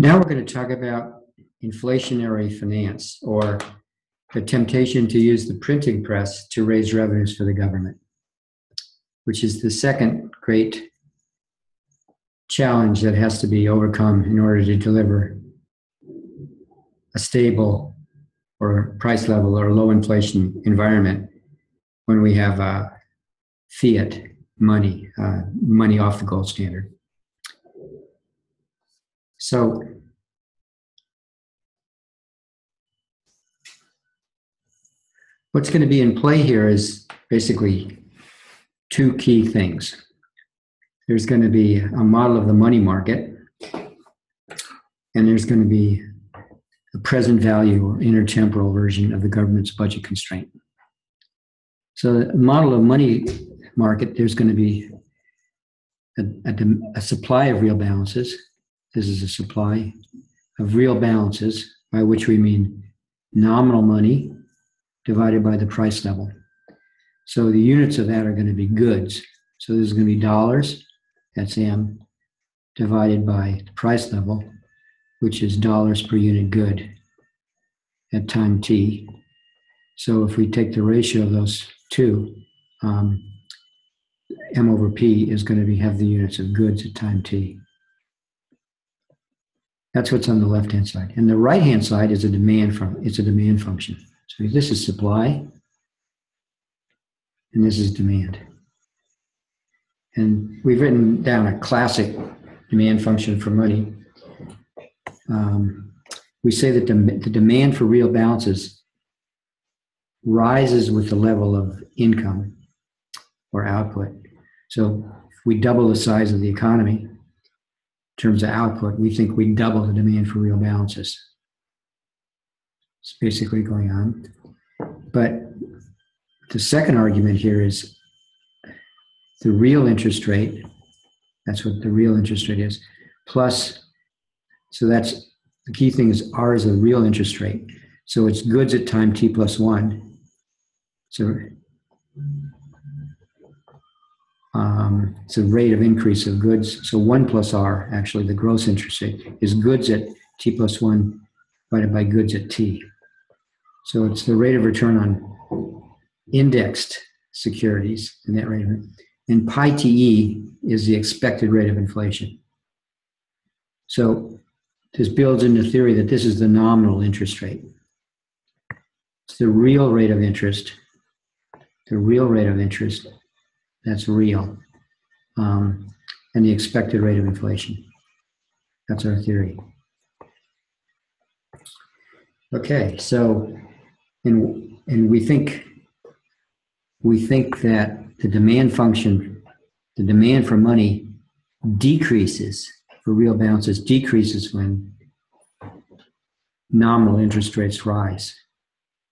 Now we're going to talk about inflationary finance or the temptation to use the printing press to raise revenues for the government, which is the second great challenge that has to be overcome in order to deliver a stable or price level or low inflation environment when we have uh, fiat money, uh, money off the gold standard. So, what's going to be in play here is basically two key things. There's going to be a model of the money market, and there's going to be a present value or intertemporal version of the government's budget constraint. So, the model of money market, there's going to be a, a, a supply of real balances. This is a supply of real balances, by which we mean nominal money divided by the price level. So the units of that are going to be goods. So this is going to be dollars, that's M, divided by the price level, which is dollars per unit good at time t. So if we take the ratio of those two, um, M over P is going to be have the units of goods at time t. That's what's on the left-hand side. And the right-hand side is a demand from it's a demand function. So this is supply, and this is demand. And we've written down a classic demand function for money. Um, we say that the, the demand for real balances rises with the level of income or output. So if we double the size of the economy in terms of output, we think we double the demand for real balances. It's basically going on. But the second argument here is the real interest rate, that's what the real interest rate is, plus, so that's the key thing is R is a real interest rate. So it's goods at time t plus one. So um, it's a rate of increase of goods. So 1 plus R, actually, the gross interest rate, is goods at T plus 1 divided by goods at T. So it's the rate of return on indexed securities, and that rate of, and pi TE is the expected rate of inflation. So this builds into theory that this is the nominal interest rate. It's the real rate of interest, the real rate of interest that's real, um, and the expected rate of inflation. That's our theory. Okay, so and and we think we think that the demand function, the demand for money decreases for real balances decreases when nominal interest rates rise.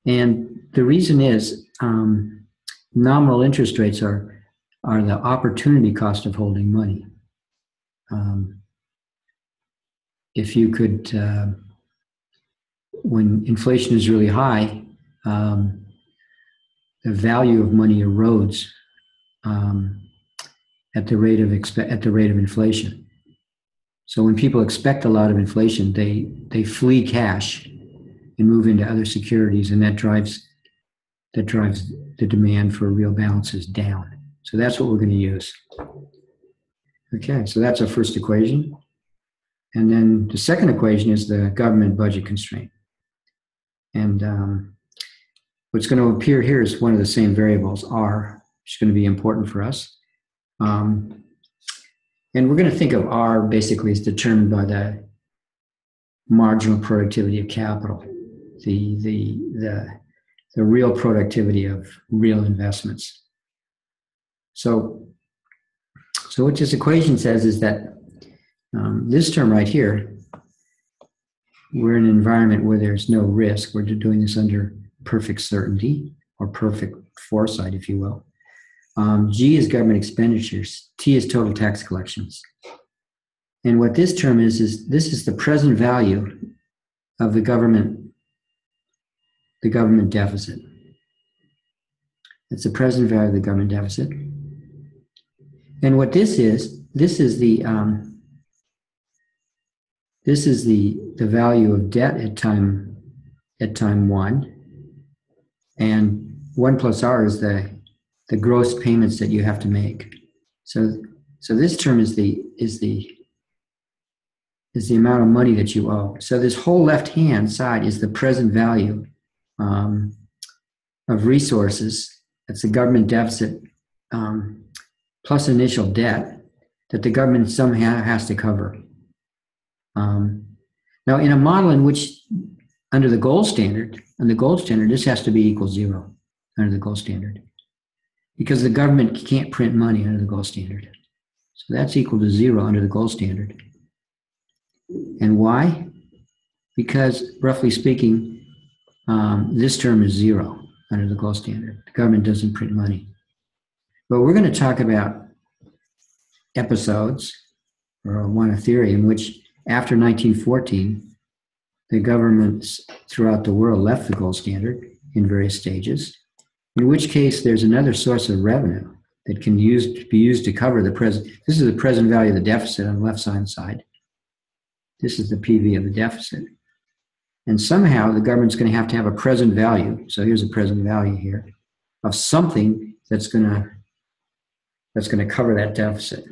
And the reason is um, nominal interest rates are are the opportunity cost of holding money. Um, if you could, uh, when inflation is really high, um, the value of money erodes um, at the rate of expe- at the rate of inflation. So when people expect a lot of inflation, they they flee cash and move into other securities, and that drives that drives the demand for real balances down. So that's what we're going to use. Okay, so that's our first equation. And then the second equation is the government budget constraint. And um, what's going to appear here is one of the same variables, R, which is going to be important for us. Um, and we're going to think of R basically as determined by the marginal productivity of capital, the, the, the, the real productivity of real investments. So, so what this equation says is that um, this term right here, we're in an environment where there's no risk. We're doing this under perfect certainty or perfect foresight, if you will. Um, G is government expenditures. T is total tax collections. And what this term is is this is the present value of the government, the government deficit. It's the present value of the government deficit. And what this is, this is the um, this is the, the value of debt at time at time one, and one plus R is the the gross payments that you have to make. So so this term is the is the is the amount of money that you owe. So this whole left hand side is the present value um, of resources. That's the government deficit um, plus initial debt that the government somehow has to cover. Um, now, in a model in which, under the gold standard, and the gold standard, this has to be equal zero under the gold standard, because the government can't print money under the gold standard. So that's equal to zero under the gold standard. And why? Because, roughly speaking, um, this term is zero under the gold standard. The government doesn't print money. But we're going to talk about episodes, or one theory, in which after 1914, the governments throughout the world left the gold standard in various stages, in which case there's another source of revenue that can use, be used to cover the present. This is the present value of the deficit on the left hand side. This is the PV of the deficit. And somehow the government's going to have to have a present value. So here's a present value here of something that's going to that's going to cover that deficit.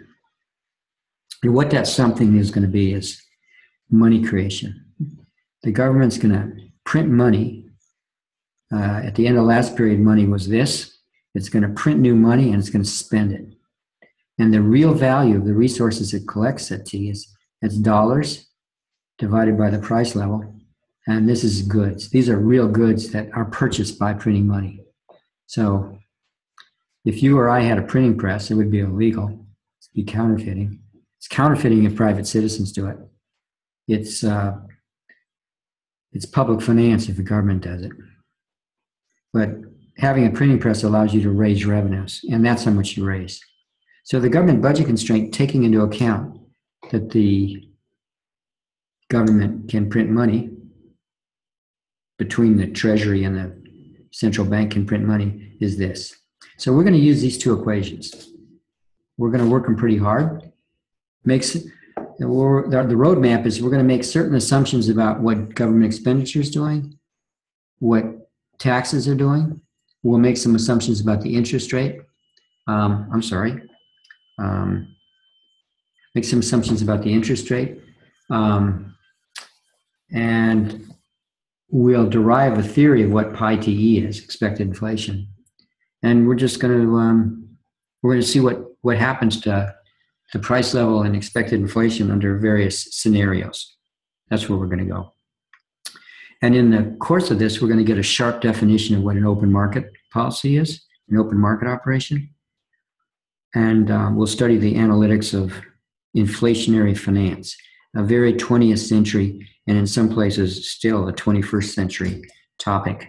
And what that something is going to be is money creation. The government's going to print money. Uh, at the end of last period, money was this. It's going to print new money and it's going to spend it. And the real value of the resources it collects at T is it's dollars divided by the price level. And this is goods. These are real goods that are purchased by printing money. So if you or I had a printing press, it would be illegal. It'd be counterfeiting. It's counterfeiting if private citizens do it. It's uh, it's public finance if the government does it. But having a printing press allows you to raise revenues, and that's how much you raise. So the government budget constraint, taking into account that the government can print money between the treasury and the central bank can print money is this. So we're going to use these two equations. We're going to work them pretty hard. Makes the roadmap is we're going to make certain assumptions about what government expenditure is doing, what taxes are doing. We'll make some assumptions about the interest rate. Um, I'm sorry. Um, make some assumptions about the interest rate. Um, and we'll derive a theory of what pi TE is, expected inflation. And we're just going to um, we're going to see what what happens to the price level and expected inflation under various scenarios. That's where we're going to go. And in the course of this, we're going to get a sharp definition of what an open market policy is, an open market operation. And um, we'll study the analytics of inflationary finance, a very 20th century and in some places still a 21st century topic.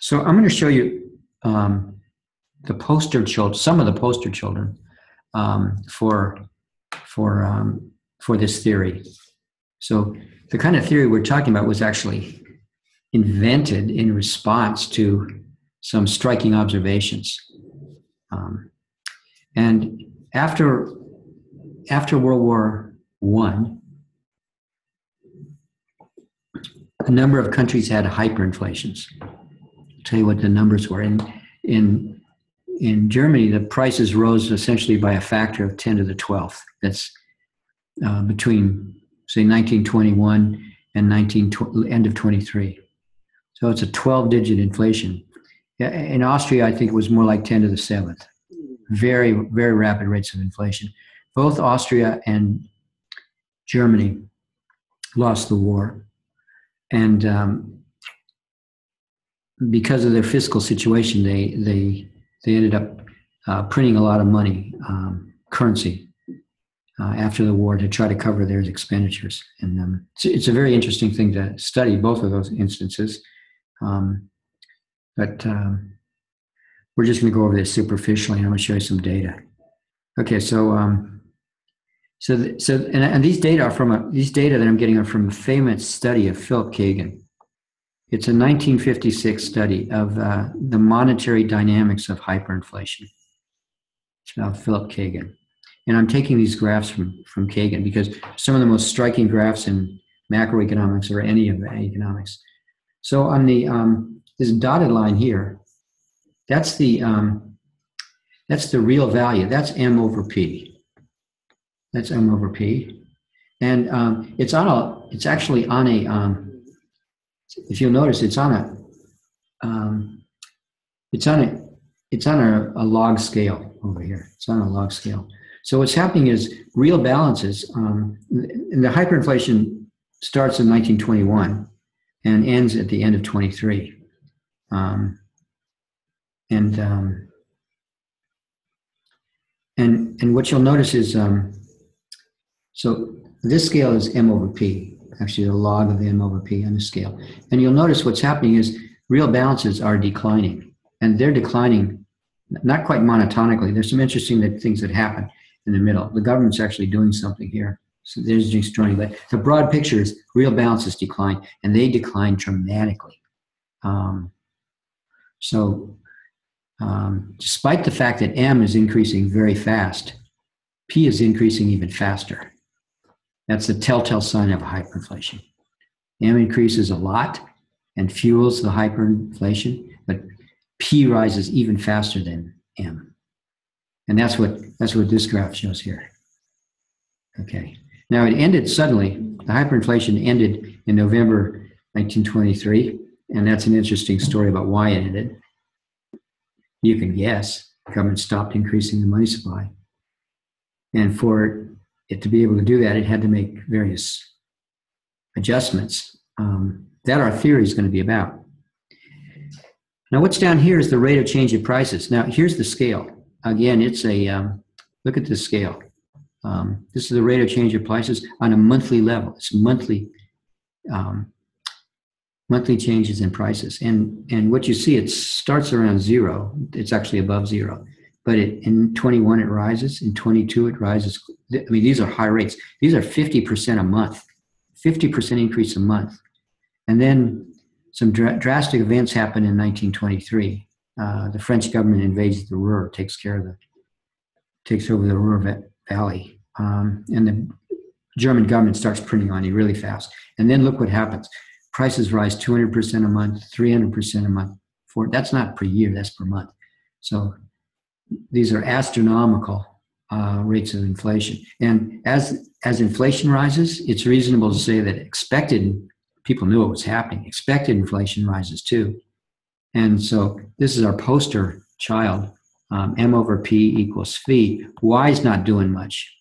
So I'm going to show you um, the poster children, some of the poster children um, for for um, for this theory. So the kind of theory we're talking about was actually invented in response to some striking observations. Um, and after after World War One, a number of countries had hyperinflations. I'll tell you what the numbers were. In, in, in Germany, the prices rose essentially by a factor of 10 to the 12th. That's uh, between, say, 1921 and 19, end of 23. So it's a 12 digit inflation. In Austria, I think it was more like 10 to the 7th. Very, very rapid rates of inflation. Both Austria and Germany lost the war and um, because of their fiscal situation, they they they ended up uh, printing a lot of money, um, currency, uh, after the war to try to cover their expenditures. And um, it's, it's, a very interesting thing to study both of those instances. Um, but um, we're just going to go over this superficially, and I'm going to show you some data. Okay, so um, so, the, so and, and, these data are from a, these data that I'm getting are from a famous study of Phillip Cagan. It's a 1956 study of uh, the monetary dynamics of hyperinflation. Phillip Cagan. And I'm taking these graphs from, from Cagan because some of the most striking graphs in macroeconomics or any of the economics. So on the um, this dotted line here, that's the um, that's the real value. That's m over p. That's m over p, and um, it's on a. It's actually on a. If you'll notice, it's on a. Um, it's on a. It's on a, a log scale over here. It's on a log scale. So what's happening is real balances. Um, the hyperinflation starts in 1921 and ends at the end of 23. Um, and um, and and what you'll notice is um, so this scale is m over p, actually the log of m over p on the scale. And you'll notice what's happening is real balances are declining, and they're declining not quite monotonically. There's some interesting things that happen in the middle. The government's actually doing something here. So there's just drawing, but the broad picture is real balances decline, and they decline dramatically. Um, so, um, despite the fact that M is increasing very fast, P is increasing even faster. That's a telltale sign of hyperinflation. M increases a lot and fuels the hyperinflation, but P rises even faster than M. And that's what that's what this graph shows here. Okay. Now it ended suddenly. The hyperinflation ended in November 1923, and that's an interesting story about why it ended. You can guess. The government stopped increasing the money supply, and for it to be able to do that, it had to make various adjustments um, that our theory is going to be about. Now, what's down here is the rate of change of prices. Now, here's the scale. Again, it's a um, look at this scale. Um, this is the rate of change of prices on a monthly level. It's monthly, um, monthly changes in prices. And, and what you see, it starts around zero. It's actually above zero. But it, in 21, it rises. In 22, it rises. I mean, these are high rates. These are 50% a month, 50% increase a month. And then some dr- drastic events happen in 1923. Uh, the French government invades the Ruhr, takes care of the, takes over the Ruhr Valley. Um, and the German government starts printing money really fast. And then look what happens. Prices rise 200% a month, 300% a month. For, that's not per year, that's per month. So these are astronomical uh, rates of inflation. And as, as inflation rises, it's reasonable to say that expected, people knew what was happening, expected inflation rises too. And so this is our poster child um, m over p equals phi. Y is not doing much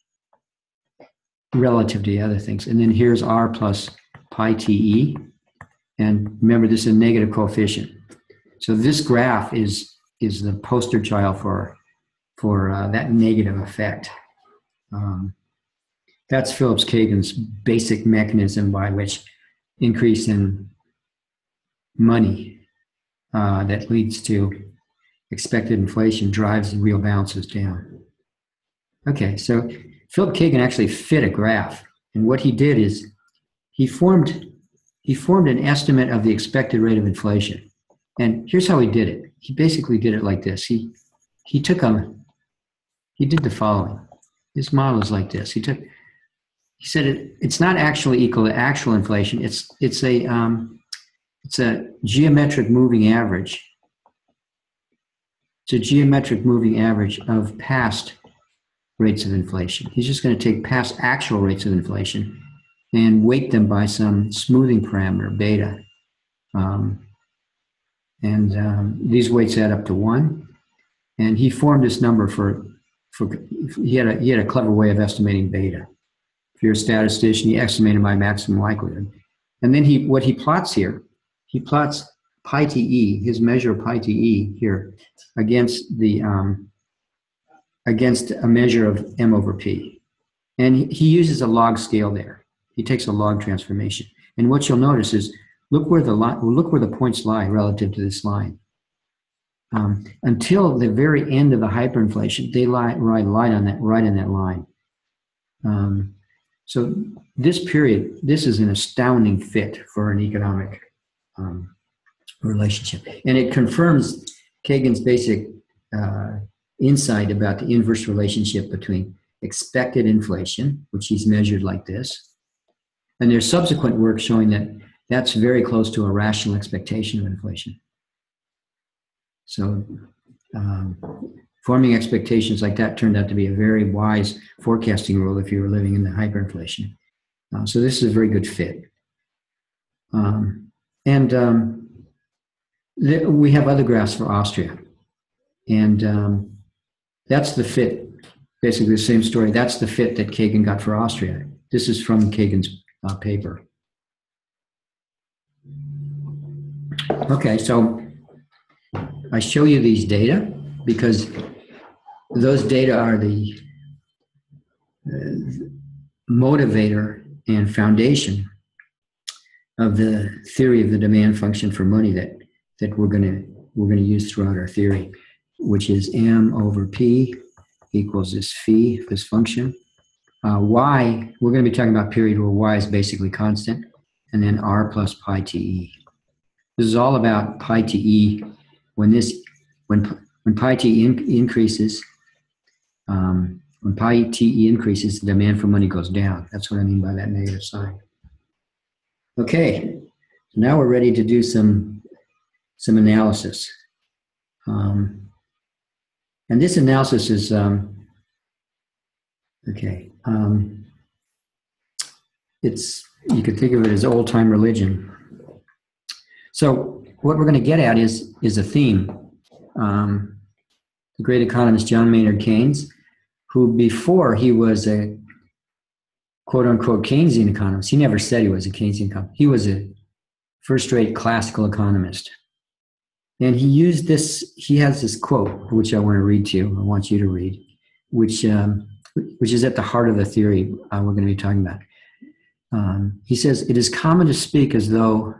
relative to the other things. And then here's r plus pi te. And remember, this is a negative coefficient. So this graph is, is the poster child for, for uh, that negative effect. Um, that's Phillips Cagan's basic mechanism by which increase in money uh, that leads to expected inflation drives real balances down. Okay, so Phillip Cagan actually fit a graph, and what he did is he formed he formed an estimate of the expected rate of inflation. And here's how he did it. He basically did it like this. He he took a he did the following. His model is like this. He took he said it, it's not actually equal to actual inflation. It's it's a um, it's a geometric moving average it's a geometric moving average of past rates of inflation. He's just going to take past actual rates of inflation and weight them by some smoothing parameter, beta. Um, and um, these weights add up to one. And he formed this number for, for he, had a, he had a clever way of estimating beta. If you're a statistician, he estimated by maximum likelihood. And then he, what he plots here, he plots pi te, his measure of pi te here, against the um, against a measure of m over p, and he uses a log scale there. He takes a log transformation, and what you'll notice is look where the line, look where the points lie relative to this line. Um, until the very end of the hyperinflation, they lie right, on that right in that line. Um, so this period, this is an astounding fit for an economic um, relationship. And it confirms Cagan's basic uh, insight about the inverse relationship between expected inflation, which he's measured like this. And there's subsequent work showing that that's very close to a rational expectation of inflation. So, um, forming expectations like that turned out to be a very wise forecasting rule if you were living in the hyperinflation. Uh, so, this is a very good fit. Um, and um, th- we have other graphs for Austria. And um, that's the fit, basically the same story. That's the fit that Cagan got for Austria. This is from Cagan's uh, paper. Okay, so I show you these data because those data are the uh, motivator and foundation of the theory of the demand function for money that that we're going to we're going to use throughout our theory, which is m over p equals this phi, this function. Uh, y, we're going to be talking about period where y is basically constant, and then r plus pi te. This is all about pi te. When this, when when pi t in, increases, um, when pi te increases, the demand for money goes down. That's what I mean by that negative sign. Okay, so now we're ready to do some some analysis. Um, and this analysis is um, okay. Um, it's you could think of it as old time religion. So what we're going to get at is is a theme. Um, the great economist John Maynard Keynes, who before he was a quote unquote Keynesian economist. He never said he was a Keynesian economist. He was a first rate classical economist. And he used this, he has this quote, which I want to read to you. I want you to read, which, um, which is at the heart of the theory uh, we're going to be talking about. Um, he says, It is common to speak as though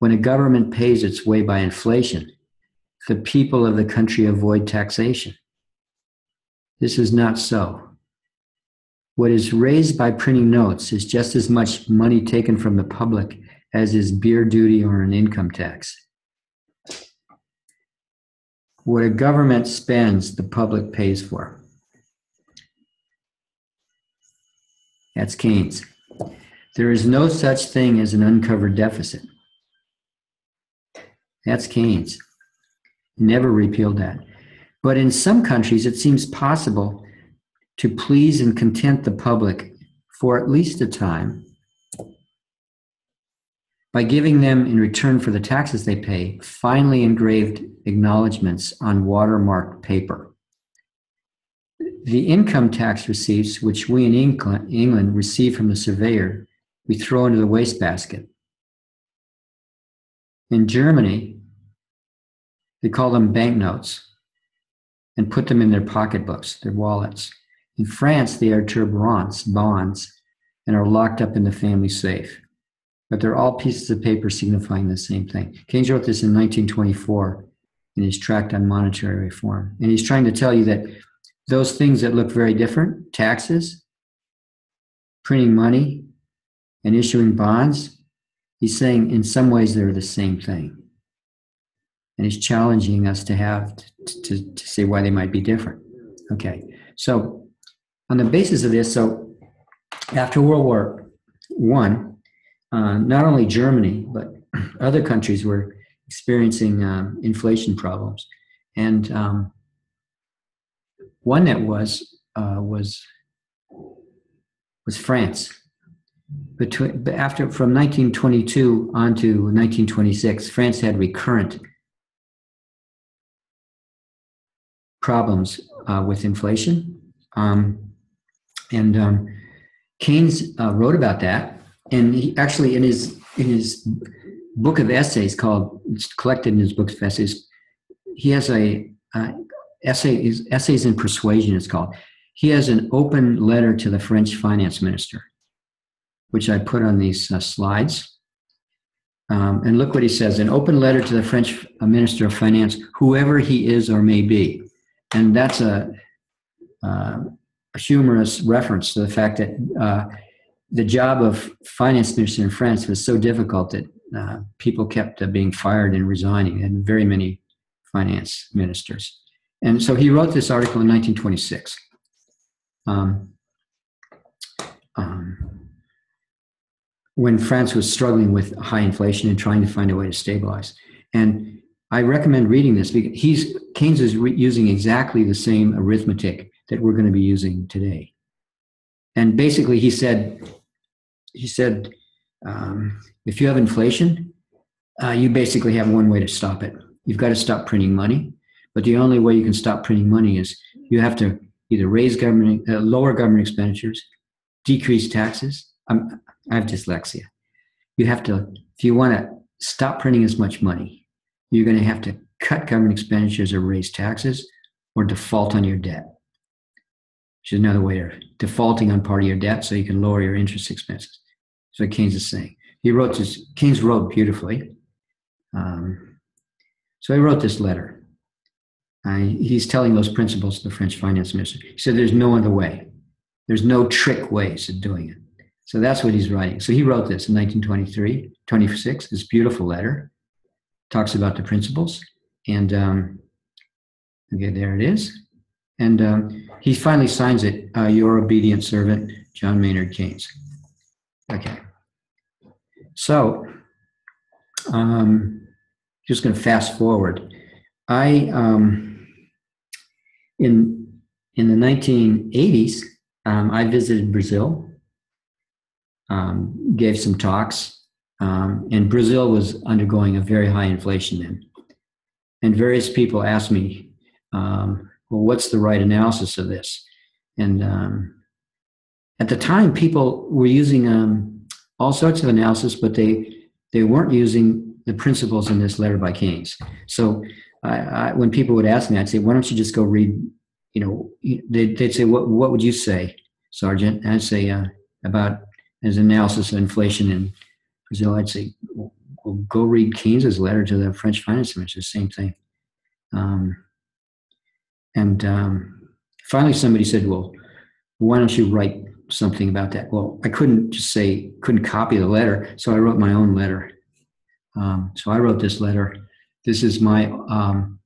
when a government pays its way by inflation, the people of the country avoid taxation. This is not so. What is raised by printing notes is just as much money taken from the public as is beer duty or an income tax. What a government spends, the public pays for. That's Keynes. There is no such thing as an uncovered deficit. That's Keynes. Never repealed that. But in some countries, it seems possible to please and content the public for at least a time by giving them, in return for the taxes they pay, finely engraved acknowledgments on watermarked paper. The income tax receipts, which we in England receive from the surveyor, we throw into the wastebasket. In Germany, they call them banknotes and put them in their pocketbooks, their wallets. In France, they are turbans, bonds, and are locked up in the family safe. But they're all pieces of paper signifying the same thing. Keynes wrote this in 1924 in his tract on monetary reform. And he's trying to tell you that those things that look very different, taxes, printing money, and issuing bonds, he's saying in some ways they're the same thing. And he's challenging us to have to, to, to say why they might be different. Okay, so on the basis of this, so after World War One, uh, not only Germany but other countries were experiencing um, inflation problems, and um, one that was uh, was was France. Between after from 1922 on to 1926, France had recurrent problems uh, with inflation. Um, and um, Keynes uh, wrote about that, and he actually in his in his book of essays called it's collected in his book of essays. He has a uh, essay is essays in persuasion. It's called. He has an open letter to the French finance minister, which I put on these uh, slides. Um, and look what he says: an open letter to the French uh, minister of finance, whoever he is or may be, and that's a uh, a humorous reference to the fact that uh, the job of finance minister in France was so difficult that uh, people kept uh, being fired and resigning, and very many finance ministers. And so he wrote this article in 1926. um, um, when France was struggling with high inflation and trying to find a way to stabilize. And I recommend reading this because he's Keynes is re- using exactly the same arithmetic that we're going to be using today. And basically, he said, he said, um, if you have inflation, uh, you basically have one way to stop it. You've got to stop printing money. But the only way you can stop printing money is you have to either raise government, uh, lower government expenditures, decrease taxes. I have dyslexia. You have to, if you want to stop printing as much money, you're going to have to cut government expenditures or raise taxes or default on your debt, which is another way of defaulting on part of your debt so you can lower your interest expenses. What Keynes is saying. He wrote this, Keynes wrote beautifully. Um, so he wrote this letter. Uh, he's telling those principles to the French finance minister. He said, There's no other way. There's no trick ways of doing it. So that's what he's writing. So he wrote this in 1923, 26, this beautiful letter. Talks about the principles. And um, okay, there it is. And um, he finally signs it, uh, Your obedient servant, John Maynard Keynes. Okay. So, um, just going to fast forward. I, um, in, in the 1980s, um, I visited Brazil, um, gave some talks, um, and Brazil was undergoing a very high inflation then. And various people asked me, um, well, what's the right analysis of this? And um, at the time, people were using um, all sorts of analysis, but they they weren't using the principles in this letter by Keynes. So I, I, when people would ask me, I'd say, "Why don't you just go read?" You know, they'd, they'd say, "What what would you say, Sargent?" And I'd say uh, about as analysis of inflation in Brazil. I'd say, well, "Go read Keynes's letter to the French finance minister." Same thing. Um, and um, finally, somebody said, "Well, why don't you write something about that. Well, I couldn't just say, couldn't copy the letter, so I wrote my own letter. Um, so I wrote this letter. This is my um,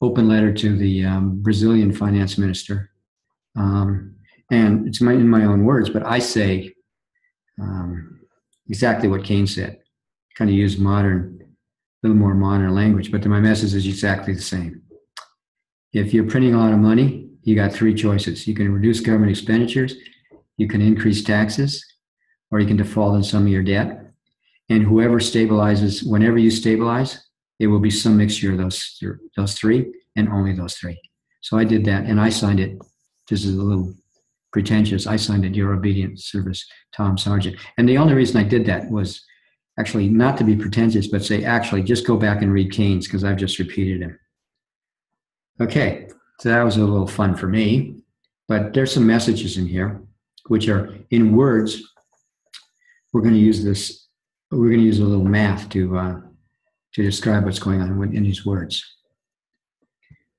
open letter to the um, Brazilian finance minister. Um, and it's my, in my own words, but I say um, exactly what Keynes said. Kind of use modern, a little more modern language, but my message is exactly the same. If you're printing a lot of money, you got three choices. You can reduce government expenditures, you can increase taxes or you can default on some of your debt. And whoever stabilizes, whenever you stabilize, it will be some mixture of those, those three and only those three. So I did that and I signed it. This is a little pretentious. I signed it, Your Obedient Service, Tom Sargent. And the only reason I did that was actually not to be pretentious, but say, actually, just go back and read Keynes because I've just repeated him. Okay, so that was a little fun for me, but there's some messages in here which are in words. We're going to use this. We're going to use a little math to uh, to describe what's going on in these words.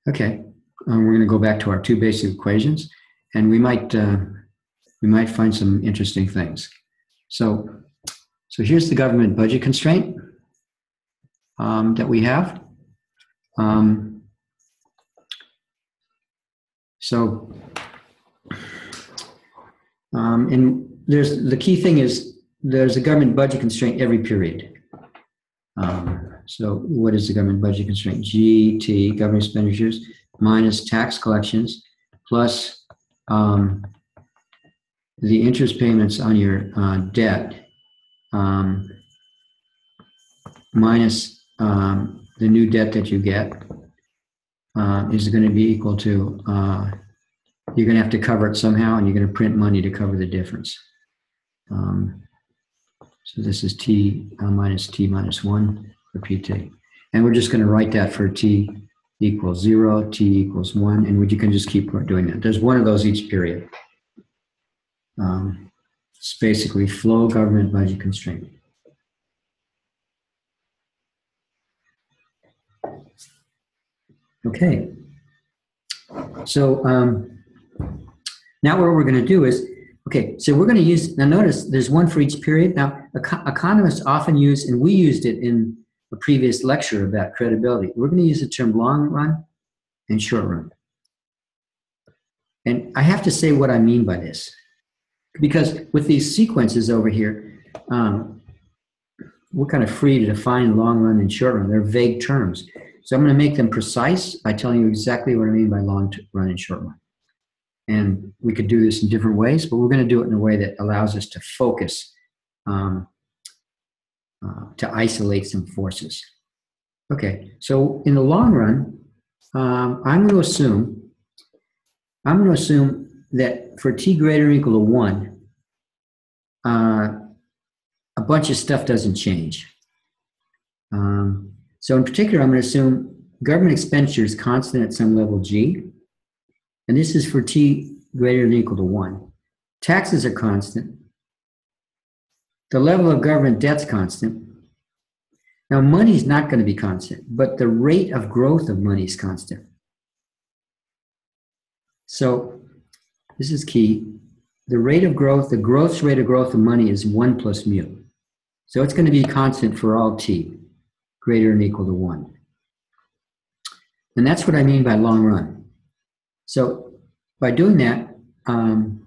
Okay, um, we're going to go back to our two basic equations, and we might uh, we might find some interesting things. So, so here's the government budget constraint um, that we have. Um, so um, and there's the key thing is there's a government budget constraint every period. Um, so what is the government budget constraint? GT, government expenditures, minus tax collections, plus um, the interest payments on your uh, debt, um, minus um, the new debt that you get, uh, is going to be equal to uh, you're going to have to cover it somehow, and you're going to print money to cover the difference. Um, so this is t uh, minus t minus 1 for pt. And we're just going to write that for t equals 0, t equals 1, and you can just keep doing that. There's one of those each period. Um, it's basically flow government budget constraint. Okay. So um, now what we're going to do is, okay, so we're going to use, now notice there's one for each period. Now, economists often use, and we used it in a previous lecture about credibility, we're going to use the term long run and short run. And I have to say what I mean by this. Because with these sequences over here, um, we're kind of free to define long run and short run. They're vague terms. So I'm going to make them precise by telling you exactly what I mean by long run and short run. And we could do this in different ways, but we're going to do it in a way that allows us to focus, um, uh, to isolate some forces. Okay, so in the long run, um, I'm going to assume, I'm going to assume that for t greater or equal to one, uh, a bunch of stuff doesn't change. Um, so in particular, I'm going to assume government expenditure is constant at some level g, and this is for t greater than equal to 1. Taxes are constant. The level of government debt's constant. Now, money is not going to be constant, but the rate of growth of money is constant. So, this is key. The rate of growth, the growth rate of growth of money is 1 plus mu. So, it's going to be constant for all t greater than equal to 1. And that's what I mean by long run. So by doing that, um,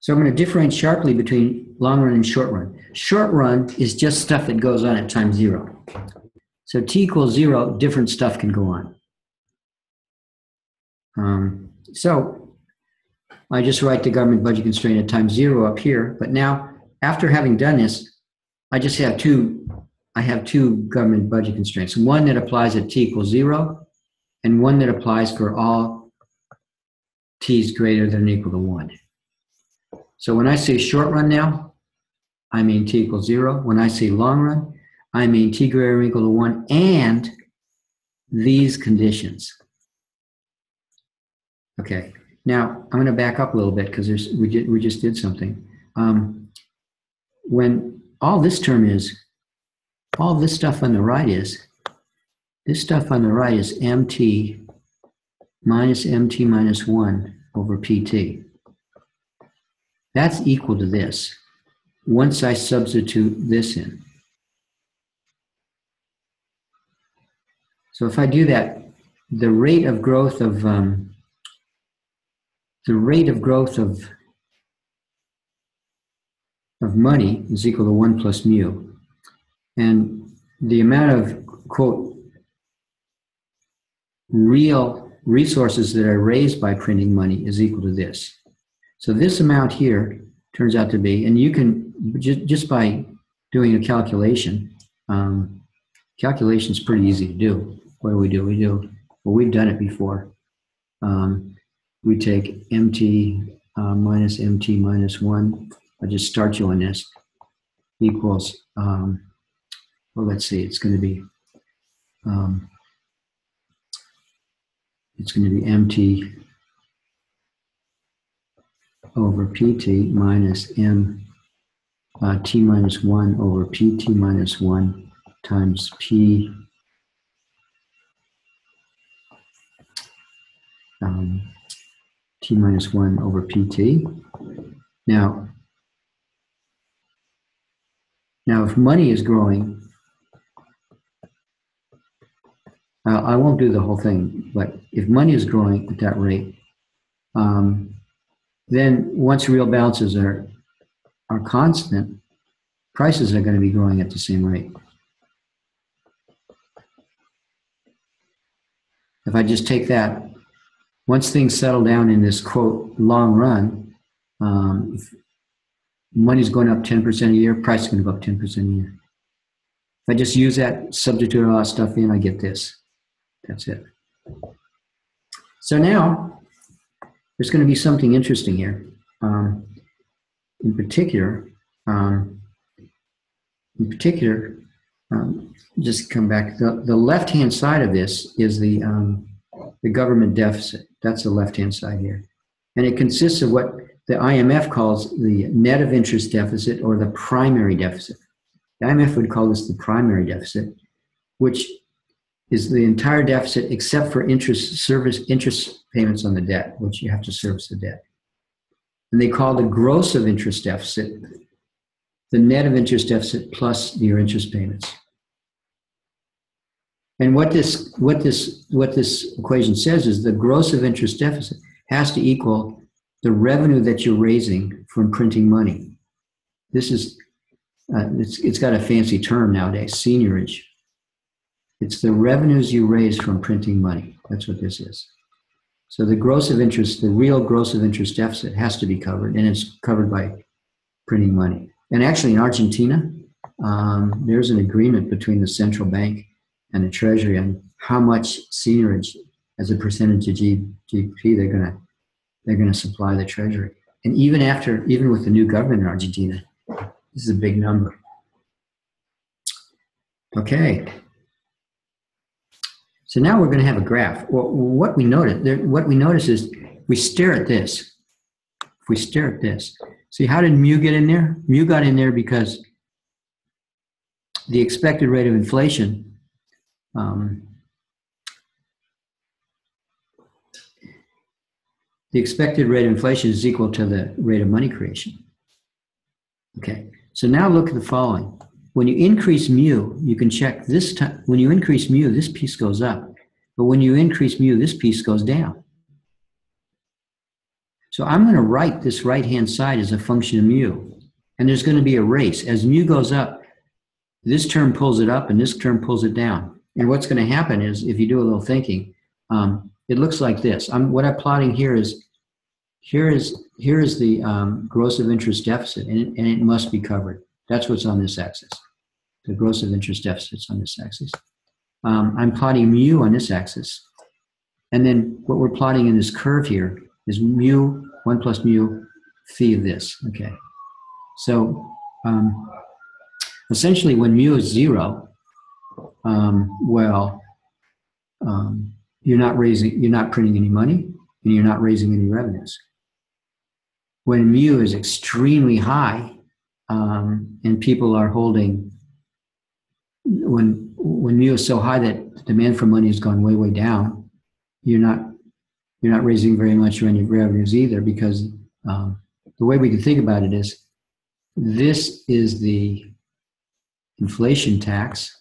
so I'm going to differentiate sharply between long run and short run. Short run is just stuff that goes on at time zero. So t equals zero, different stuff can go on. Um, so I just write the government budget constraint at time zero up here. But now, after having done this, I just have two I have two government budget constraints. One that applies at t equals zero, and one that applies for all t's greater than or equal to one. So when I say short run now, I mean t equals zero. When I say long run, I mean t greater or equal to one and these conditions. Okay, now I'm going to back up a little bit because we, we just did something. Um, when all this term is all this stuff on the right is, this stuff on the right is mt minus mt minus 1 over pt. That's equal to this once I substitute this in. So if I do that, the rate of growth of um, the rate of growth of of money is equal to 1 plus mu. And the amount of, quote, real resources that are raised by printing money is equal to this. So this amount here turns out to be, and you can, just, just by doing a calculation, um, calculation is pretty easy to do. What do we do? We do, well, we've done it before. Um, we take mt uh, minus mt minus 1. I'll just start you on this. Equals um, well, let's see, it's going to be, um, it's going to be mt over pt minus m uh, t minus 1 over pt minus 1 times p um, t minus 1 over pt. Now, now if money is growing Uh, I won't do the whole thing, but if money is growing at that rate, um, then once real balances are are constant, prices are going to be growing at the same rate. If I just take that, once things settle down in this quote long run, um, money's going up 10% a year, price is going to go up 10% a year. If I just use that, substitute all that stuff in, I get this. That's it. So now there's going to be something interesting here. Um, in particular, um, in particular, um, just come back. The, the left-hand side of this is the um, the government deficit. That's the left-hand side here, and it consists of what the IMF calls the net of interest deficit or the primary deficit. The IMF would call this the primary deficit, which is the entire deficit except for interest service interest payments on the debt, which you have to service the debt. And they call the gross of interest deficit the net of interest deficit plus your interest payments. And what this what this what this equation says is the gross of interest deficit has to equal the revenue that you're raising from printing money. This is, uh, it's, it's got a fancy term nowadays, seigniorage. It's the revenues you raise from printing money. That's what this is. So the gross of interest, the real gross of interest deficit has to be covered, and it's covered by printing money. And actually, in Argentina, um, there's an agreement between the central bank and the treasury on how much seigniorage as a percentage of GDP they're going to they're going to supply the treasury. And even after, even with the new government in Argentina, this is a big number. Okay. So now we're going to have a graph. Well, what we notice, what we notice is we stare at this. If we stare at this, see how did mu get in there? Mu got in there because the expected rate of inflation um, the expected rate of inflation is equal to the rate of money creation. Okay, so now look at the following. When you increase mu, you can check this time. When you increase mu, this piece goes up. But when you increase mu, this piece goes down. So I'm going to write this right-hand side as a function of mu. And there's going to be a race. As mu goes up, this term pulls it up and this term pulls it down. And what's going to happen is, if you do a little thinking, um, it looks like this. I'm, what I'm plotting here is here is here is the um, gross of interest deficit, and it, and it must be covered. That's what's on this axis. The gross of interest deficit's on this axis. Um, I'm plotting mu on this axis, and then what we're plotting in this curve here is mu one plus mu phi of this. Okay, so um, essentially, when mu is zero, um, well, um, you're not raising, you're not printing any money, and you're not raising any revenues. When mu is extremely high, um, and people are holding, when when mu is so high that demand for money has gone way way down, you're not you're not raising very much any revenues either because um, the way we can think about it is this is the inflation tax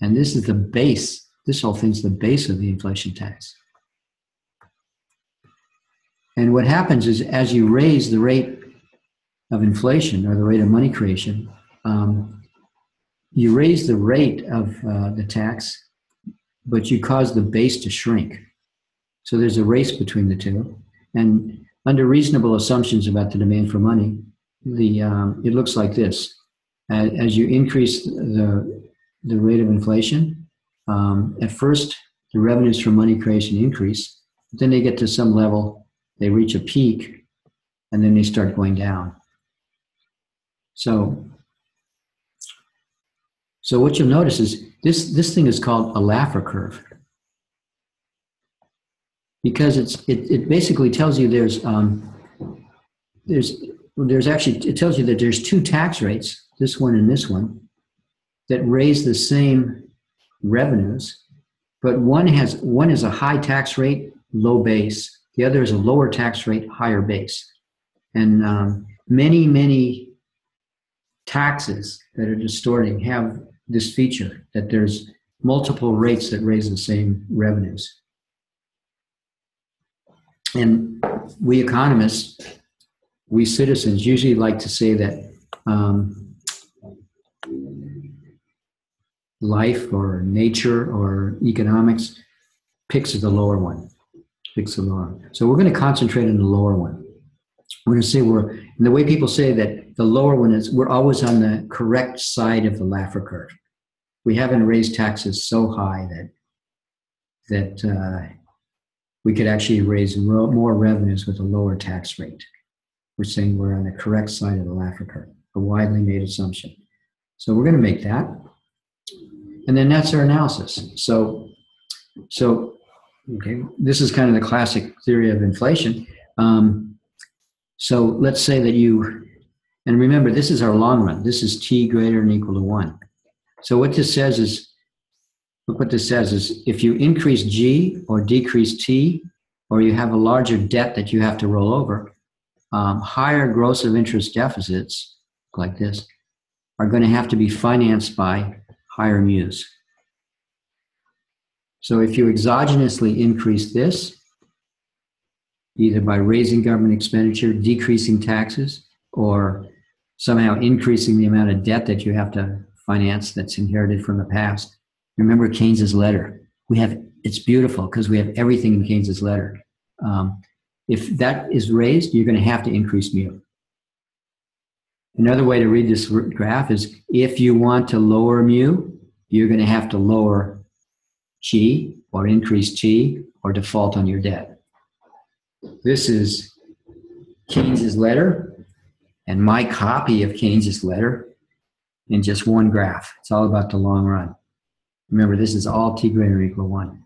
and this is the base this whole thing's the base of the inflation tax. And what happens is as you raise the rate of inflation or the rate of money creation, um, you raise the rate of uh, the tax, but you cause the base to shrink. So there's a race between the two. And under reasonable assumptions about the demand for money, the, um, it looks like this. As, you increase the, the rate of inflation, um, at first the revenues from money creation increase, but then they get to some level, they reach a peak, and then they start going down. So, so what you'll notice is this, this thing is called a Laffer curve because it's, it, it basically tells you there's, um, there's, there's actually, it tells you that there's two tax rates, this one and this one, that raise the same revenues, but one has one is a high tax rate, low base. The other is a lower tax rate, higher base. And um, many many taxes that are distorting have this feature that there's multiple rates that raise the same revenues. And we economists, we citizens usually like to say that um, life or nature or economics picks the lower one. Picks the lower. One. So we're going to concentrate on the lower one. We're going to say we're, the way people say that the lower one is, we're always on the correct side of the Laffer curve. We haven't raised taxes so high that that uh, we could actually raise more revenues with a lower tax rate. We're saying we're on the correct side of the Laffer curve, a widely made assumption. So we're going to make that and then that's our analysis. So, so okay, this is kind of the classic theory of inflation. Um, so let's say that you, and remember, this is our long run. This is t greater than equal to one. So what this says is, look what this says is, if you increase g or decrease t, or you have a larger debt that you have to roll over, um, higher gross of interest deficits like this are going to have to be financed by higher mu's. So if you exogenously increase this, either by raising government expenditure, decreasing taxes, or somehow increasing the amount of debt that you have to finance that's inherited from the past. Remember Keynes's letter. We have it's beautiful because we have everything in Keynes's letter. Um, if that is raised, you're going to have to increase mu. Another way to read this graph is if you want to lower mu, you're going to have to lower chi or increase chi or default on your debt. This is Keynes's letter and my copy of Keynes's letter in just one graph. It's all about the long run. Remember, this is all t greater or equal 1.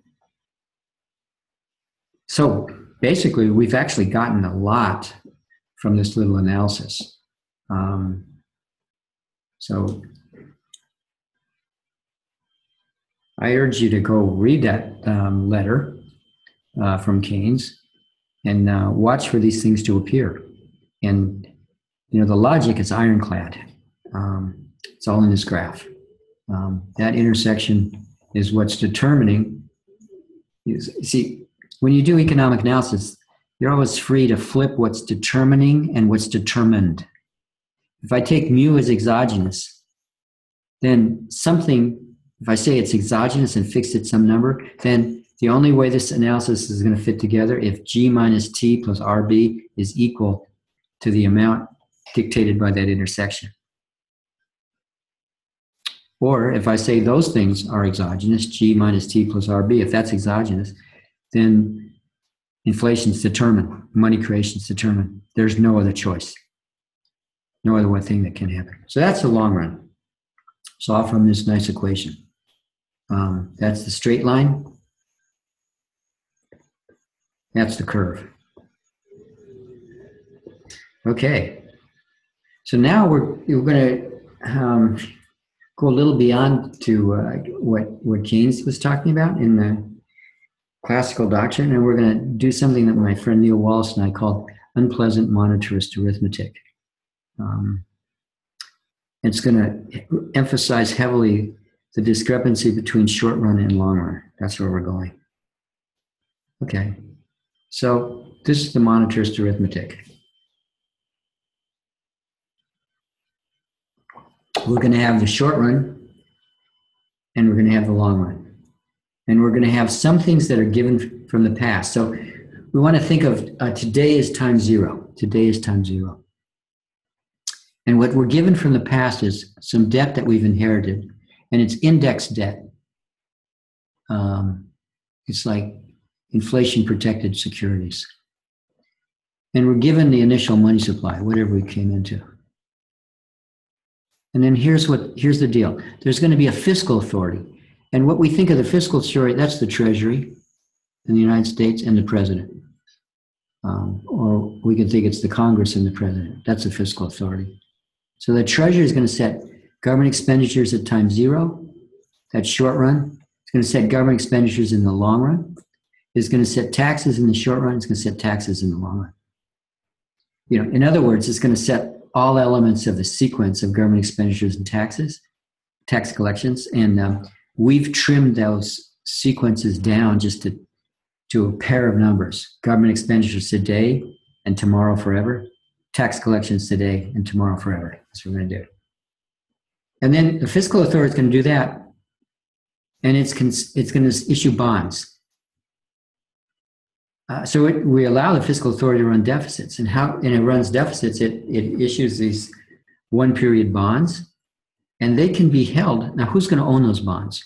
So basically, we've actually gotten a lot from this little analysis. Um, so I urge you to go read that um, letter uh, from Keynes and uh, watch for these things to appear. And you know the logic is ironclad. Um, it's all in this graph. Um, that intersection is what's determining. You see, when you do economic analysis, you're always free to flip what's determining and what's determined. If I take mu as exogenous, then something, if I say it's exogenous and fixed at some number, then the only way this analysis is going to fit together if g minus t plus rb is equal to the amount dictated by that intersection. Or if I say those things are exogenous, g minus t plus rb, if that's exogenous, then inflation's determined, money creation's determined. There's no other choice, no other one thing that can happen. So that's the long run. So from this nice equation. Um, that's the straight line. That's the curve. Okay. So now we're, we're going to um, go a little beyond to uh, what, what Keynes was talking about in the classical doctrine, and we're going to do something that my friend Neil Wallace and I call unpleasant monetarist arithmetic. Um, it's going to emphasize heavily the discrepancy between short run and long run. That's where we're going. Okay, so this is the monetarist arithmetic. We're going to have the short run and we're going to have the long run. And we're going to have some things that are given from the past. So we want to think of uh, today is time zero. Today is time zero. And what we're given from the past is some debt that we've inherited, and it's index debt. Um, it's like inflation protected securities. And we're given the initial money supply, whatever we came into. And then here's what here's the deal. There's going to be a fiscal authority. And what we think of the fiscal authority, that's the Treasury in the United States and the President. Um, or we can think it's the Congress and the President. That's the fiscal authority. So the Treasury is going to set government expenditures at time zero. That's short run. It's going to set government expenditures in the long run. It's going to set taxes in the short run. It's going to set taxes in the long run. You know, in other words, it's going to set all elements of the sequence of government expenditures and taxes, tax collections, and um, we've trimmed those sequences down just to, to a pair of numbers government expenditures today and tomorrow forever, tax collections today and tomorrow forever. That's what we're going to do. And then the fiscal authority is going to do that, and it's, it's going to issue bonds. Uh, so it, we allow the fiscal authority to run deficits, and how and it runs deficits. It it issues these one period bonds, and they can be held. Now, who's going to own those bonds?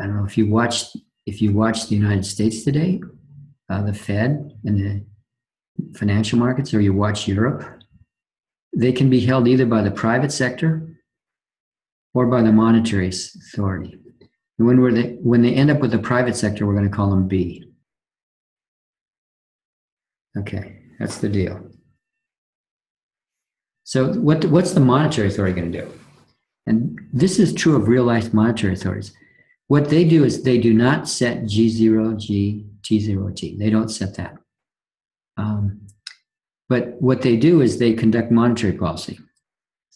I don't know if you watched if you watch the United States today, uh, the Fed and the financial markets, or you watch Europe. They can be held either by the private sector or by the monetary authority. When, we're the, when they end up with the private sector, we're going to call them B. Okay, that's the deal. So what, what's the monetary authority going to do? And this is true of real life monetary authorities. What they do is they do not set G0, G, T0, T. They don't set that. Um, but what they do is they conduct monetary policy.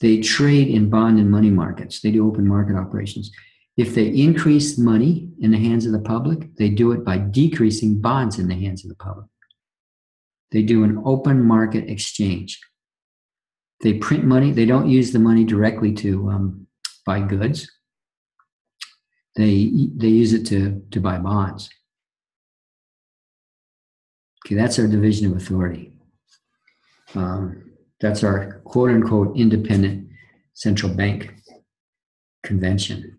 They trade in bond and money markets. They do open market operations. If they increase money in the hands of the public, they do it by decreasing bonds in the hands of the public. They do an open market exchange. They print money. They don't use the money directly to um, buy goods. They they use it to to buy bonds. Okay, that's our division of authority. Um, that's our quote unquote independent central bank convention.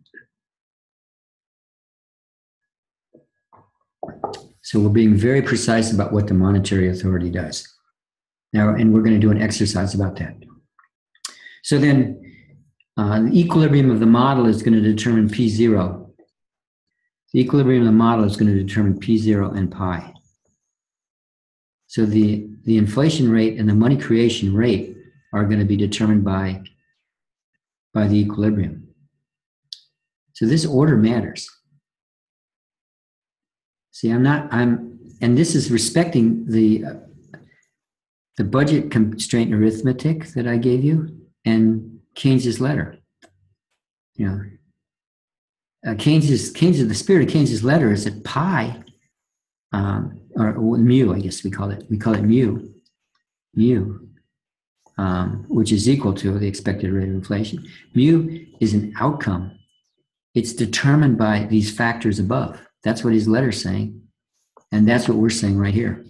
So we're being very precise about what the monetary authority does. Now, and we're going to do an exercise about that. So then, uh, the equilibrium of the model is going to determine P0. The equilibrium of the model is going to determine P0 and pi. So the, the inflation rate and the money creation rate are going to be determined by, by the equilibrium. So this order matters. See, I'm not, I'm, and this is respecting the, uh, the budget constraint arithmetic that I gave you and Keynes's letter. You know, uh, Keynes's, Keynes, the spirit of Keynes's letter is that pi, um, or, or mu, I guess we call it, we call it mu, mu, um, which is equal to the expected rate of inflation. Mu is an outcome. It's determined by these factors above. That's what his letter's saying. And that's what we're saying right here.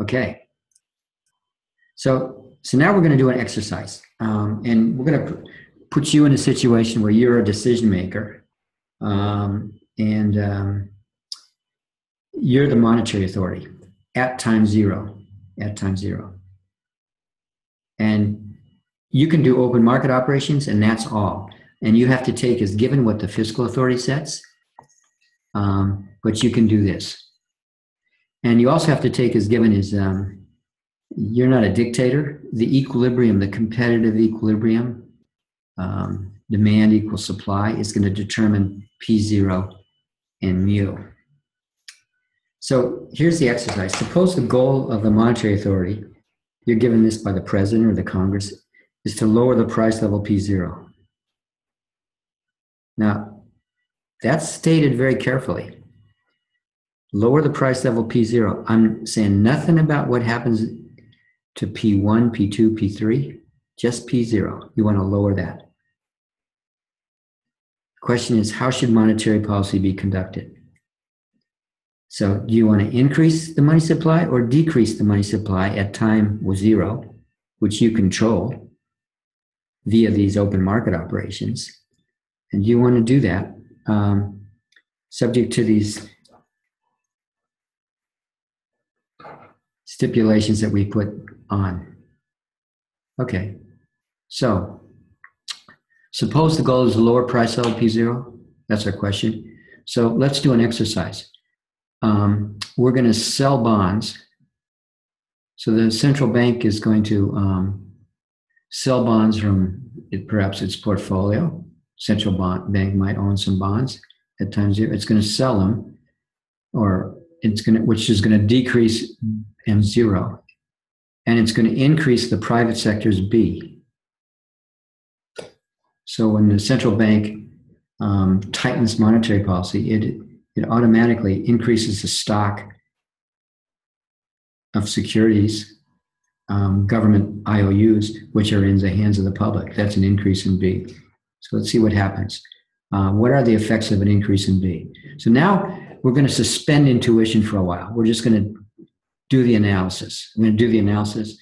Okay. So, so now we're going to do an exercise. Um, and we're going to put you in a situation where you're a decision maker. Um, and um, you're the monetary authority at time zero. At time zero. And you can do open market operations, and that's all. And you have to take as given what the fiscal authority sets um, but you can do this. And you also have to take as given is um, you're not a dictator. The equilibrium, the competitive equilibrium, um, demand equals supply, is going to determine P0 and mu. So here's the exercise. Suppose the goal of the monetary authority, you're given this by the president or the Congress, is to lower the price level P0. Now, that's stated very carefully. Lower the price level P0. I'm saying nothing about what happens to P1, P2, P3, just P0. You want to lower that. Question is, how should monetary policy be conducted? So, do you want to increase the money supply or decrease the money supply at time zero, which you control via these open market operations? And you want to do that um, subject to these stipulations that we put on. Okay, so suppose the goal is lower price LP0. That's our question. So let's do an exercise. Um, we're going to sell bonds. So the central bank is going to um, sell bonds from it, perhaps its portfolio central bank might own some bonds. At times it's going to sell them or it's going to which is going to decrease m zero. And it's going to increase the private sector's b. So when the central bank um, tightens monetary policy it it automatically increases the stock of securities um, government ious which are in the hands of the public. That's an increase in b so let's see what happens. Uh, what are the effects of an increase in B? So now we're going to suspend intuition for a while. We're just going to do the analysis. I'm going to do the analysis,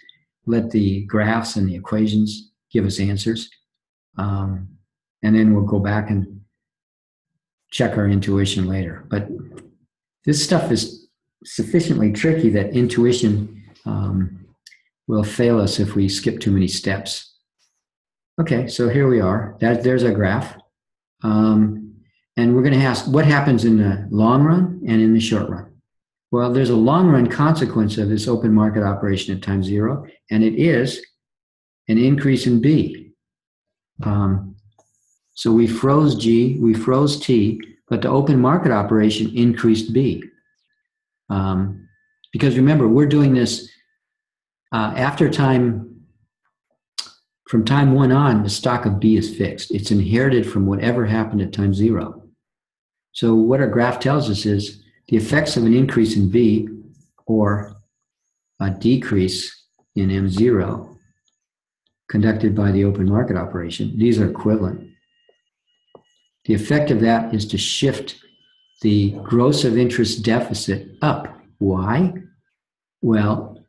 let the graphs and the equations give us answers. Um, and then we'll go back and check our intuition later. But this stuff is sufficiently tricky that intuition um, will fail us if we skip too many steps. Okay, so here we are. That, there's our graph. Um, and we're going to ask what happens in the long run and in the short run. Well, there's a long run consequence of this open market operation at time zero, and it is an increase in B. Um, so we froze G, we froze T, but the open market operation increased B. Um, because remember, we're doing this uh, after time from time one on, the stock of B is fixed. It's inherited from whatever happened at time zero. So what our graph tells us is the effects of an increase in B or a decrease in M0 conducted by the open market operation, these are equivalent. The effect of that is to shift the gross of interest deficit up. Why? Well,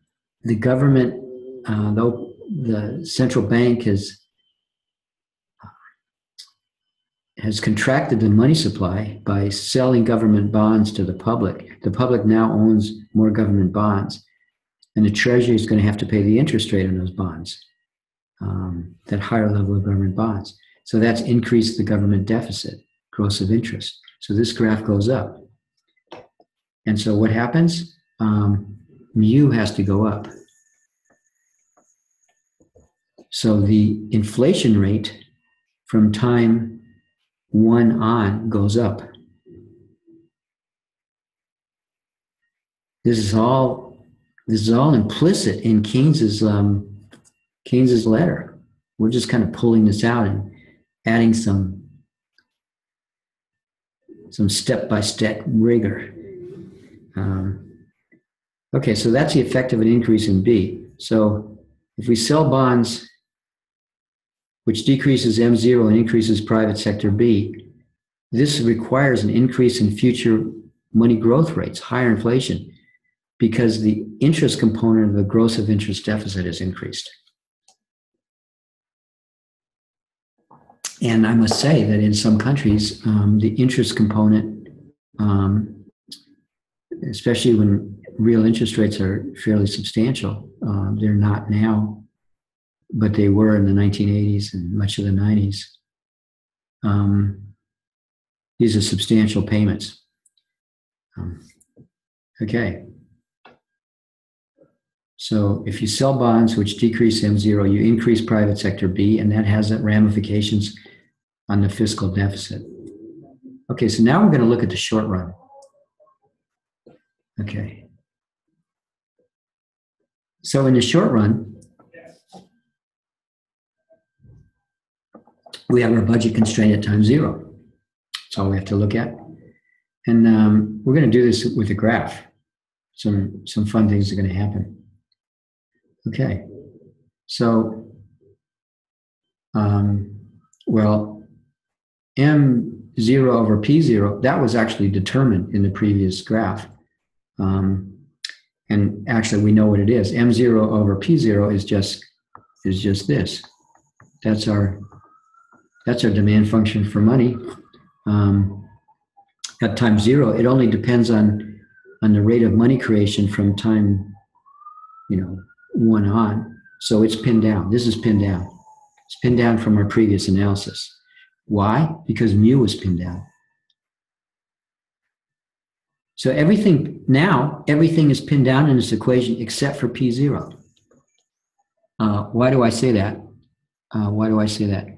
the government, uh, the, the central bank has has contracted the money supply by selling government bonds to the public. The public now owns more government bonds, and the Treasury is going to have to pay the interest rate on those bonds, um, that higher level of government bonds. So that's increased the government deficit, gross of interest. So this graph goes up. And so what happens? Um, mu has to go up. So the inflation rate from time one on goes up. This is all this is all implicit in Keynes's um, Keynes's letter. We're just kind of pulling this out and adding some some step by step rigor. Um, okay, so that's the effect of an increase in B. So if we sell bonds which decreases M0 and increases private sector B. This requires an increase in future money growth rates, higher inflation, because the interest component of the gross of interest deficit is increased. And I must say that in some countries, um, the interest component, um, especially when real interest rates are fairly substantial, uh, they're not now but they were in the 1980s and much of the 90s. Um, these are substantial payments. Um, okay. So if you sell bonds which decrease M0, you increase private sector B, and that has ramifications on the fiscal deficit. Okay, so now we're going to look at the short run. Okay. So in the short run, we have our budget constraint at time zero. That's all we have to look at. And um, we're going to do this with a graph. Some, some fun things are going to happen. Okay. So, um, well, M0 over P0, that was actually determined in the previous graph. Um, and actually, we know what it is. M0 over P0 is just, is just this. That's our that's our demand function for money. Um, at time zero, it only depends on on the rate of money creation from time, you know, one on. So it's pinned down. This is pinned down. It's pinned down from our previous analysis. Why? Because mu was pinned down. So everything now, everything is pinned down in this equation except for P zero. Uh, why do I say that? Uh, why do I say that?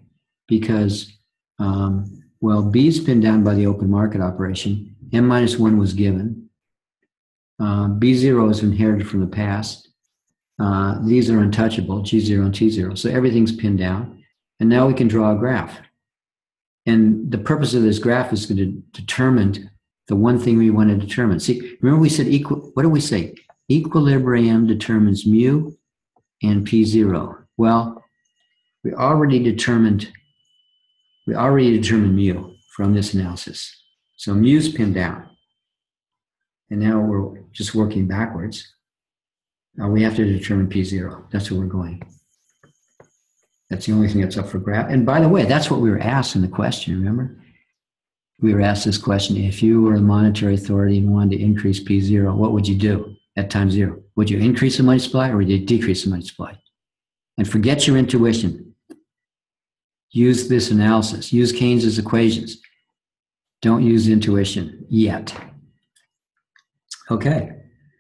Because, um, well, B is pinned down by the open market operation. M minus 1 was given. Uh, B0 is inherited from the past. Uh, these are untouchable, G0 and T0. So everything's pinned down. And now we can draw a graph. And the purpose of this graph is to determine the one thing we want to determine. See, remember we said equal, what do we say? Equilibrium determines mu and P0. Well, we already determined we already determined mu from this analysis. So mu is pinned down. And now we're just working backwards. Now we have to determine P0. That's where we're going. That's the only thing that's up for grab. And by the way, that's what we were asked in the question, remember? We were asked this question if you were a monetary authority and wanted to increase P0, what would you do at time zero? Would you increase the money supply or would you decrease the money supply? And forget your intuition use this analysis, use Keynes's equations. Don't use intuition yet. Okay,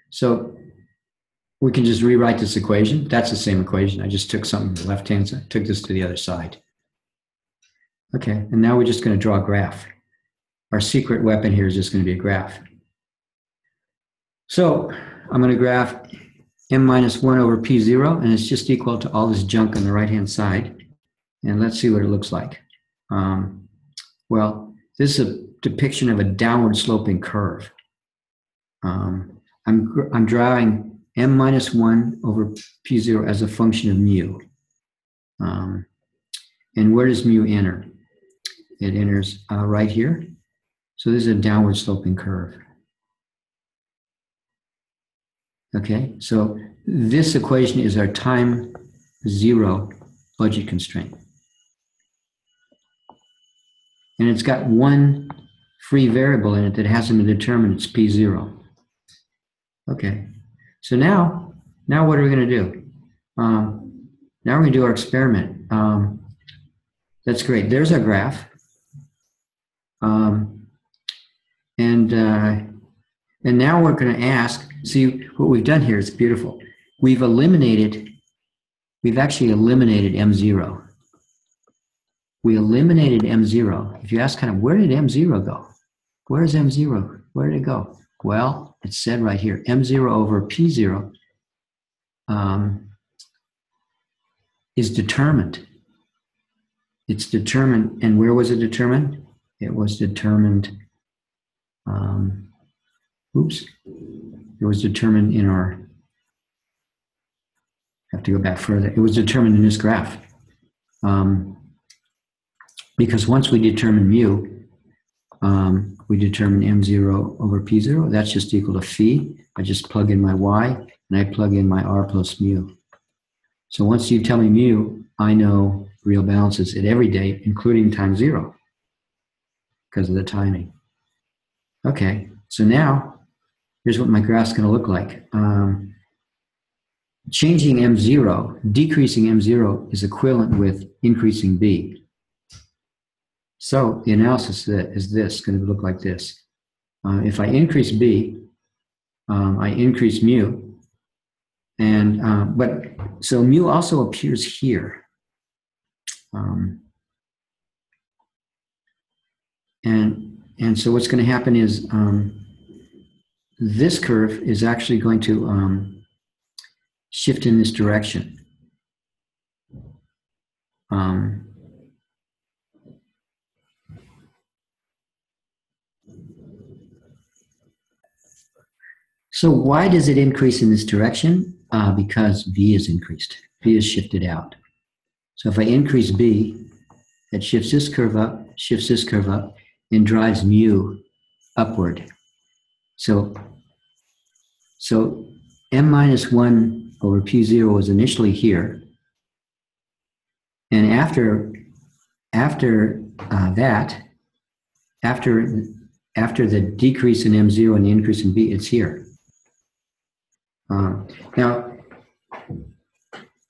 so we can just rewrite this equation. That's the same equation. I just took something from the left hand side, took this to the other side. Okay, and now we're just going to draw a graph. Our secret weapon here is just going to be a graph. So I'm going to graph m minus 1 over p0, and it's just equal to all this junk on the right-hand side. And let's see what it looks like. Um, well, this is a depiction of a downward sloping curve. Um, I'm, I'm drawing m minus 1 over p0 as a function of mu. Um, and where does mu enter? It enters uh, right here. So this is a downward sloping curve. Okay, so this equation is our time zero budget constraint. And it's got one free variable in it that hasn't been determined, it's P0. Okay, so now, now what are we gonna do? Um, now we're gonna do our experiment. Um, that's great, there's our graph. Um, and, uh, and now we're gonna ask, See, what we've done here is beautiful. We've eliminated, we've actually eliminated M0. We eliminated M0. If you ask kind of, where did M0 go? Where's M0? Where did it go? Well, it's said right here, M0 over P0 um, is determined. It's determined, and where was it determined? It was determined, um, oops, it was determined in our, I have to go back further. It was determined in this graph. Um, because once we determine mu, um, we determine m0 over p0. That's just equal to phi. I just plug in my y, and I plug in my r plus mu. So once you tell me mu, I know real balances at every date, including time zero, because of the timing. Okay, so now here's what my graph's going to look like. Um, changing M0, decreasing M0 is equivalent with increasing B. So the analysis is this, going to look like this. Uh, if I increase B, um, I increase mu, and uh, but so mu also appears here. Um, and and so what's going to happen is um, this curve is actually going to um, shift in this direction. Um, so why does it increase in this direction? Uh, because B is increased. B is shifted out. So if I increase B, it shifts this curve up, shifts this curve up, and drives mu upward. So, so m minus 1 over p0 was initially here. And after, after uh, that, after, after the decrease in m0 and the increase in b, it's here. Uh, now,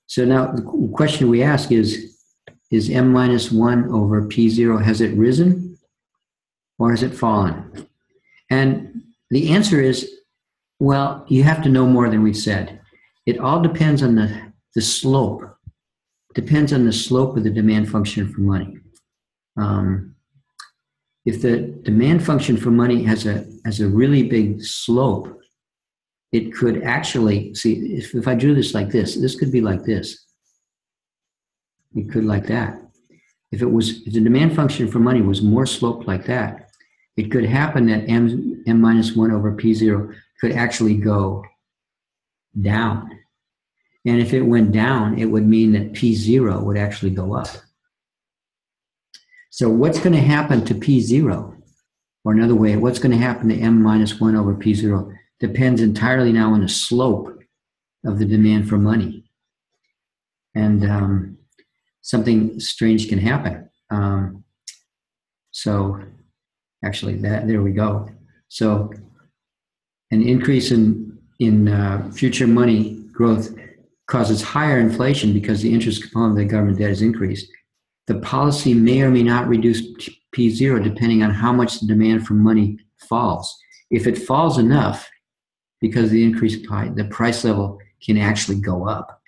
so now the question we ask is, is m minus 1 over p0, has it risen or has it fallen? And the answer is well, you have to know more than we said. It all depends on the, the slope. Depends on the slope of the demand function for money. Um, if the demand function for money has a has a really big slope, it could actually see if, if I drew this like this, this could be like this. It could like that. If it was if the demand function for money was more sloped like that, it could happen that m, m minus 1 over p0 could actually go down. And if it went down, it would mean that p0 would actually go up. So what's going to happen to p0? Or another way, what's going to happen to m minus 1 over p0 depends entirely now on the slope of the demand for money. And um, something strange can happen. Um, so actually that there we go so an increase in in uh, future money growth causes higher inflation because the interest component of the government debt is increased the policy may or may not reduce p0 depending on how much the demand for money falls if it falls enough because the increased pi the price level can actually go up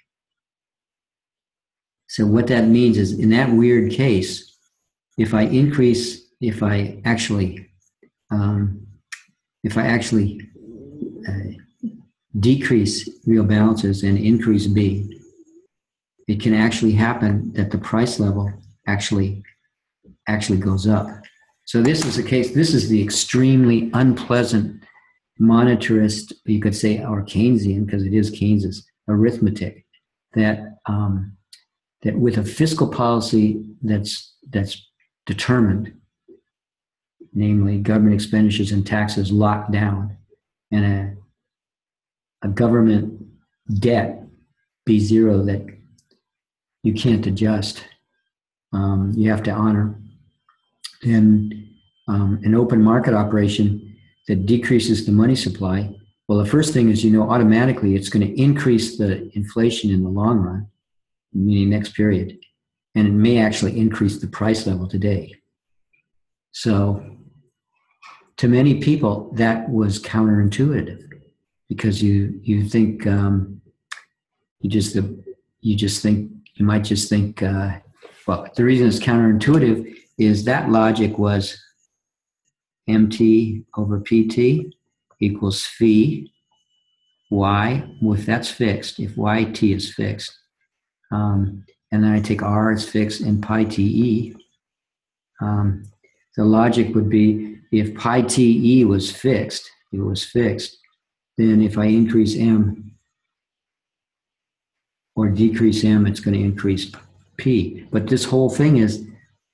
so what that means is in that weird case if i increase if I actually um, if I actually uh, decrease real balances and increase B, it can actually happen that the price level actually actually goes up. So this is a case. This is the extremely unpleasant monetarist, you could say, or Keynesian, because it is Keynes's arithmetic, that um, that with a fiscal policy that's that's determined, namely government expenditures and taxes locked down, and a a government debt be zero that you can't adjust, um, you have to honor, then um, an open market operation that decreases the money supply, well, the first thing is you know automatically it's going to increase the inflation in the long run, meaning next period, and it may actually increase the price level today. So, to many people, that was counterintuitive because you you think um, you just you just think you might just think uh, well the reason it's counterintuitive is that logic was mt over pt equals phi y, if that's fixed, if yt is fixed, um, and then I take r as fixed and pi te, um, the logic would be if pi te was fixed, it was fixed, then if I increase m or decrease m, it's going to increase p. But this whole thing is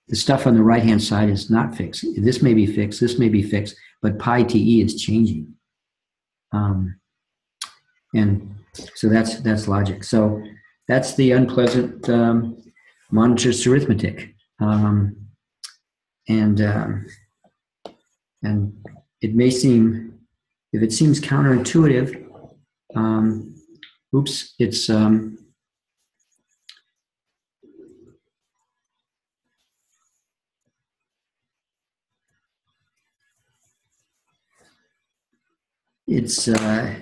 the stuff on the right hand side is not fixed. This may be fixed, this may be fixed, but pi te is changing. Um, and so that's that's logic. So that's the unpleasant um, monetarist arithmetic. Um, and um, and it may seem if it seems counterintuitive, um, oops, it's um, it's uh,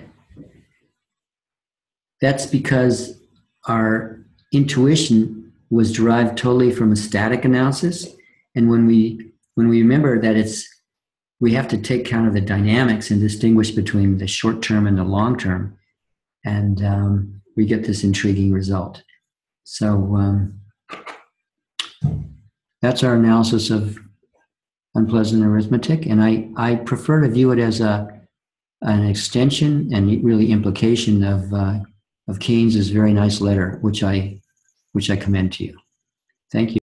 that's because our intuition was derived totally from a static analysis. And when we when we remember that it's we have to take count of the dynamics and distinguish between the short term and the long term. And um, we get this intriguing result. So um, that's our analysis of unpleasant arithmetic. And i i prefer to view it as a an extension and really implication of uh, of Keynes's very nice letter, which I which I commend to you. Thank you.